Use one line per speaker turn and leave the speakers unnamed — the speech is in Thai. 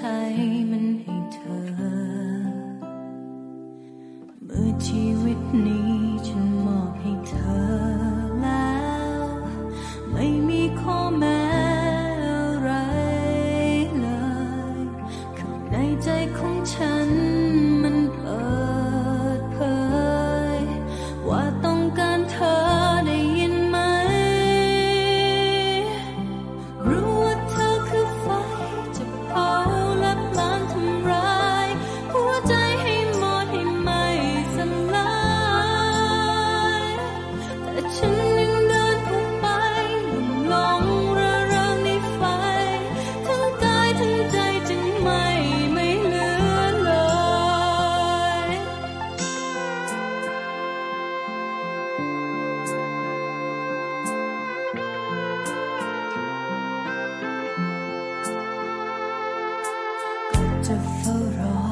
ให้เธอ เมื่อชีวิตนี้ฉันมอบให้เธอแล้ว ไม่มีข้อแม้อะไรเลยข้าในใจของฉัน for all.